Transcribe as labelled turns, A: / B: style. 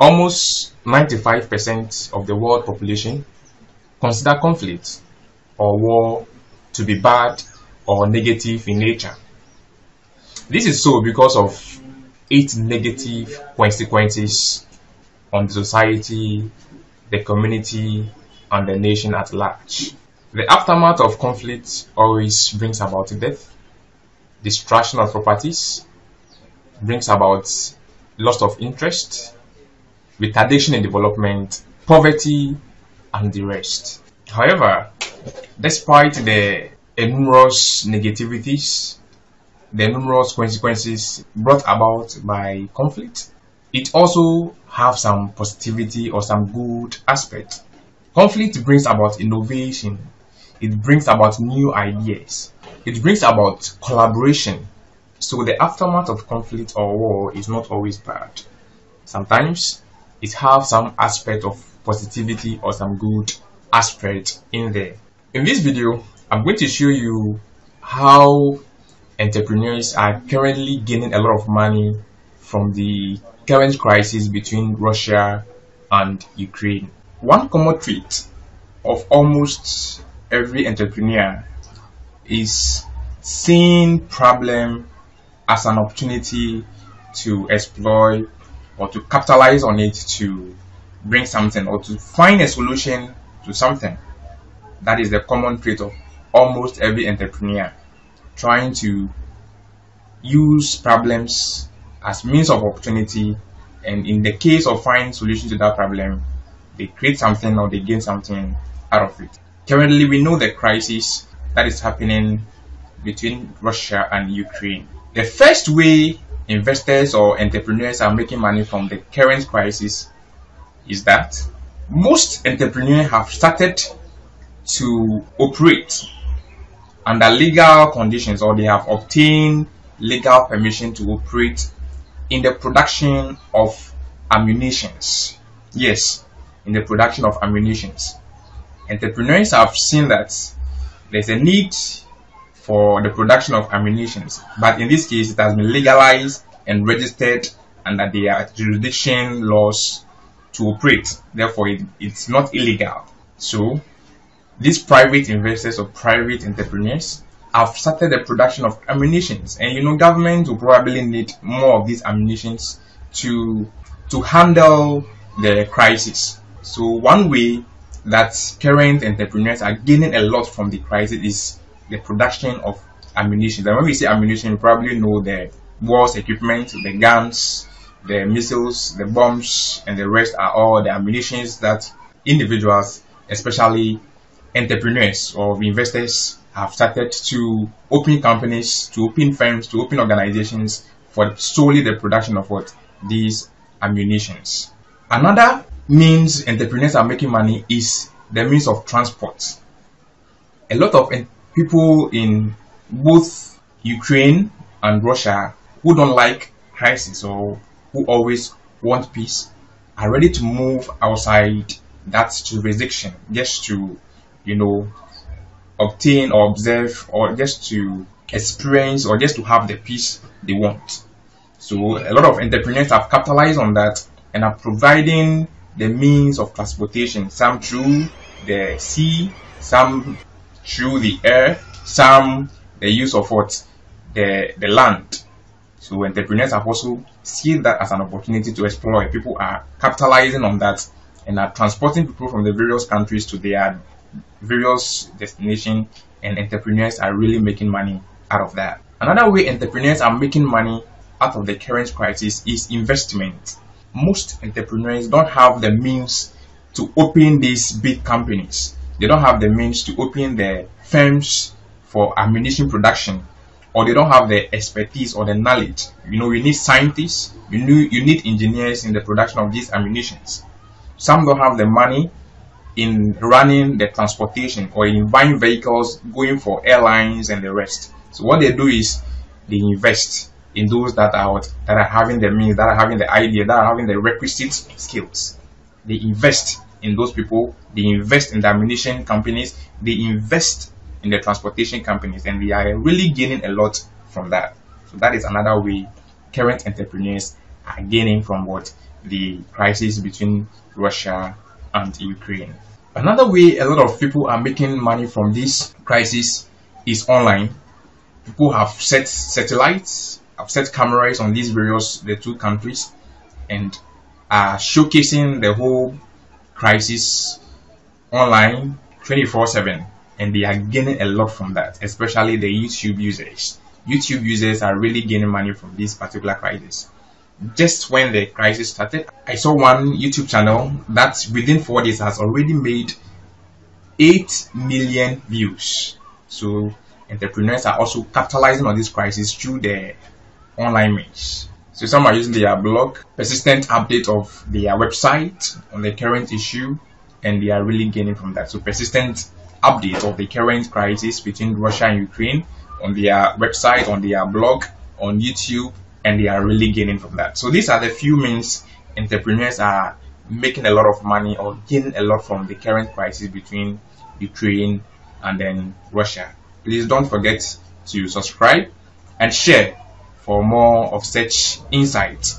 A: Almost 95% of the world population consider conflict or war to be bad or negative in nature. This is so because of eight negative consequences on the society, the community, and the nation at large. The aftermath of conflict always brings about death, destruction of properties, brings about loss of interest, retardation in development, poverty, and the rest. However, despite the numerous negativities, the numerous consequences brought about by conflict, it also have some positivity or some good aspect. Conflict brings about innovation, it brings about new ideas, it brings about collaboration. So the aftermath of conflict or war is not always bad. Sometimes it have some aspect of positivity or some good aspect in there. In this video, I'm going to show you how entrepreneurs are currently gaining a lot of money from the current crisis between Russia and Ukraine. One common trait of almost every entrepreneur is seeing problem as an opportunity to exploit or to capitalize on it to bring something or to find a solution to something. That is the common trait of almost every entrepreneur trying to use problems as means of opportunity and in the case of finding solution to that problem they create something or they gain something out of it currently we know the crisis that is happening between russia and ukraine the first way investors or entrepreneurs are making money from the current crisis is that most entrepreneurs have started to operate under legal conditions or they have obtained legal permission to operate in the production of ammunitions. Yes, in the production of ammunitions. Entrepreneurs have seen that there's a need for the production of ammunitions, but in this case, it has been legalized and registered under their uh, jurisdiction laws to operate. Therefore, it, it's not illegal. So, these private investors or private entrepreneurs have started the production of ammunitions and you know government will probably need more of these ammunitions to to handle the crisis so one way that current entrepreneurs are gaining a lot from the crisis is the production of ammunition and when we say ammunition you probably know the wars equipment the guns the missiles the bombs and the rest are all the ammunitions that individuals especially entrepreneurs or investors have started to open companies, to open firms, to open organizations for solely the production of what these ammunitions. Another means entrepreneurs are making money is the means of transport. A lot of people in both Ukraine and Russia who don't like crisis or who always want peace are ready to move outside that jurisdiction just to, you know, obtain or observe or just to experience or just to have the peace they want. So a lot of entrepreneurs have capitalized on that and are providing the means of transportation, some through the sea, some through the air, some the use of what the the land. So entrepreneurs have also seen that as an opportunity to exploit. People are capitalizing on that and are transporting people from the various countries to their various destinations and entrepreneurs are really making money out of that. Another way entrepreneurs are making money out of the current crisis is investment. Most entrepreneurs don't have the means to open these big companies. They don't have the means to open the firms for ammunition production or they don't have the expertise or the knowledge. You know, you need scientists, you need, you need engineers in the production of these ammunitions. Some don't have the money in running the transportation or in buying vehicles, going for airlines and the rest. So what they do is they invest in those that are that are having the means, that are having the idea, that are having the requisite skills. They invest in those people. They invest in the ammunition companies. They invest in the transportation companies, and they are really gaining a lot from that. So that is another way current entrepreneurs are gaining from what the crisis between Russia and Ukraine. Another way a lot of people are making money from this crisis is online. People have set satellites, have set cameras on these various the two countries and are showcasing the whole crisis online 24/7 and they are gaining a lot from that, especially the YouTube users. YouTube users are really gaining money from this particular crisis. Just when the crisis started, I saw one YouTube channel that within four days has already made 8 million views. So entrepreneurs are also capitalizing on this crisis through their online means. So some are using their blog, persistent update of their website on the current issue, and they are really gaining from that. So persistent update of the current crisis between Russia and Ukraine on their website, on their blog, on YouTube, and they are really gaining from that. So these are the few means entrepreneurs are making a lot of money or gaining a lot from the current crisis between Ukraine and then Russia. Please don't forget to subscribe and share for more of such insights